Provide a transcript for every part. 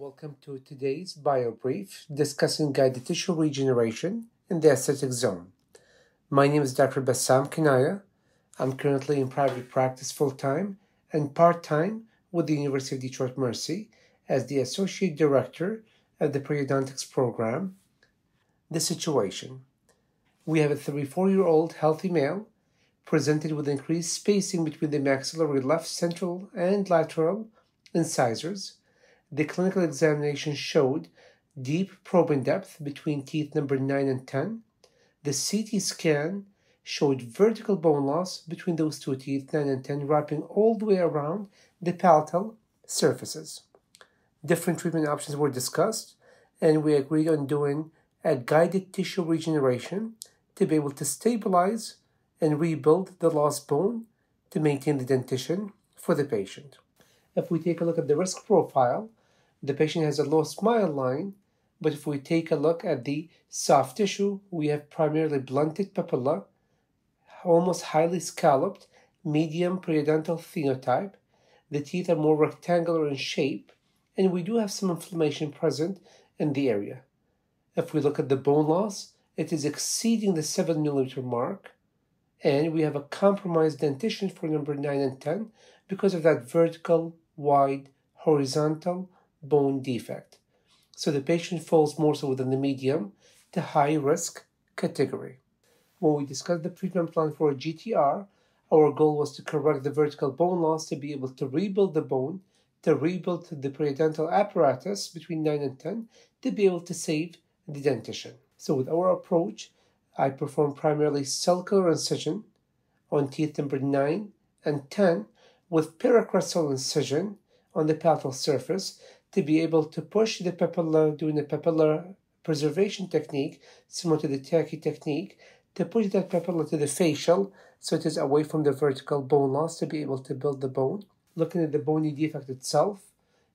Welcome to today's bio brief discussing guided tissue regeneration in the aesthetic zone. My name is Dr. Bassam Kinaia. I'm currently in private practice full time and part time with the University of Detroit Mercy as the Associate Director of the Periodontics Program. The situation we have a 34 year old healthy male presented with increased spacing between the maxillary left central and lateral incisors the clinical examination showed deep probing depth between teeth number 9 and 10. The CT scan showed vertical bone loss between those two teeth, 9 and 10, wrapping all the way around the palatal surfaces. Different treatment options were discussed, and we agreed on doing a guided tissue regeneration to be able to stabilize and rebuild the lost bone to maintain the dentition for the patient. If we take a look at the risk profile, the patient has a low smile line, but if we take a look at the soft tissue, we have primarily blunted papilla, almost highly scalloped, medium periodontal phenotype. The teeth are more rectangular in shape, and we do have some inflammation present in the area. If we look at the bone loss, it is exceeding the 7 millimeter mark, and we have a compromised dentition for number 9 and 10 because of that vertical, wide, horizontal, bone defect. So the patient falls more so within the medium to high risk category. When we discussed the treatment plan for a GTR, our goal was to correct the vertical bone loss to be able to rebuild the bone, to rebuild the periodontal apparatus between 9 and 10, to be able to save the dentition. So with our approach, I performed primarily sulcular incision on teeth number 9 and 10 with pericrestal incision on the palatal surface to be able to push the papilla doing the papilla preservation technique, similar to the Takei technique, to push that papilla to the facial so it is away from the vertical bone loss to be able to build the bone. Looking at the bony defect itself,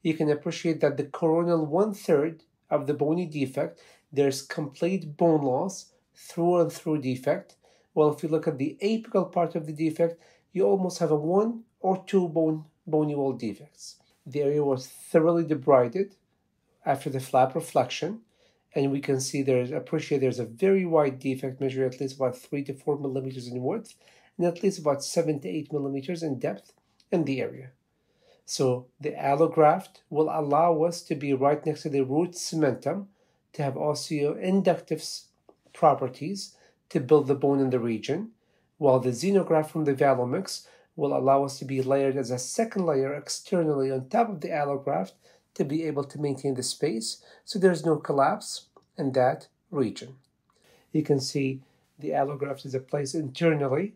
you can appreciate that the coronal one third of the bony defect, there's complete bone loss through and through defect. Well, if you look at the apical part of the defect, you almost have a one or two bone bony wall defects. The area was thoroughly debrided after the flap reflection, and we can see there's appreciate there's a very wide defect measuring at least about three to four millimeters in width and at least about seven to eight millimeters in depth in the area. So the allograft will allow us to be right next to the root cementum to have osteoinductive properties to build the bone in the region, while the xenograft from the Valomix will allow us to be layered as a second layer externally on top of the allograft to be able to maintain the space so there's no collapse in that region. You can see the allograft is placed internally,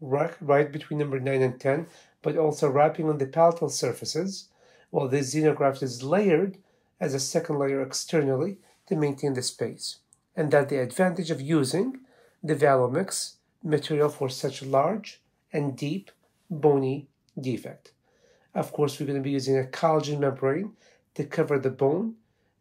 right, right between number 9 and 10, but also wrapping on the palatal surfaces, while the xenograft is layered as a second layer externally to maintain the space. And that the advantage of using the Valomix material for such large and deep bony defect. Of course, we're going to be using a collagen membrane to cover the bone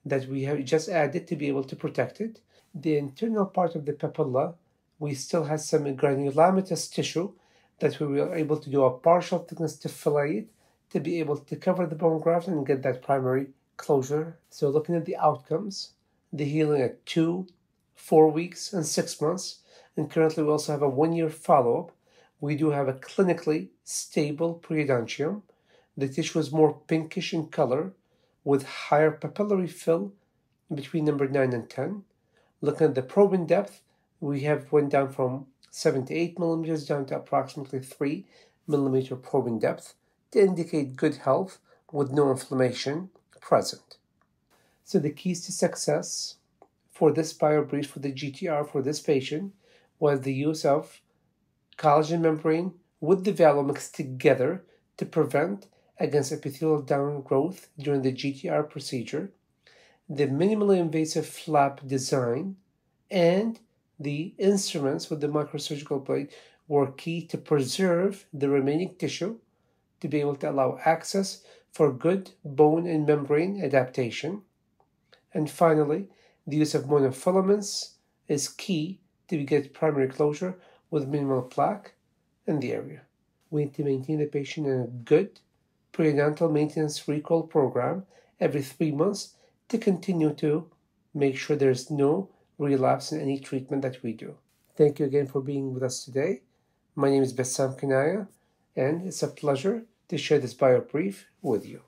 that we have just added to be able to protect it. The internal part of the papilla, we still have some granulomatous tissue that we were able to do a partial thickness to fillet it to be able to cover the bone graft and get that primary closure. So looking at the outcomes, the healing at two, four weeks, and six months. And currently we also have a one-year follow-up we do have a clinically stable periodontium. The tissue is more pinkish in color with higher papillary fill between number 9 and 10. Looking at the probing depth, we have went down from 7 to 8 millimeters down to approximately 3 millimeter probing depth to indicate good health with no inflammation present. So the keys to success for this BioBreeze for the GTR for this patient was the use of collagen membrane with the Valomix together to prevent against epithelial downgrowth during the GTR procedure, the minimally invasive flap design, and the instruments with the microsurgical blade were key to preserve the remaining tissue to be able to allow access for good bone and membrane adaptation. And finally, the use of monofilaments is key to get primary closure with minimal plaque in the area. We need to maintain the patient in a good periodontal maintenance recall program every three months to continue to make sure there's no relapse in any treatment that we do. Thank you again for being with us today. My name is Bassam Kinaia, and it's a pleasure to share this bio brief with you.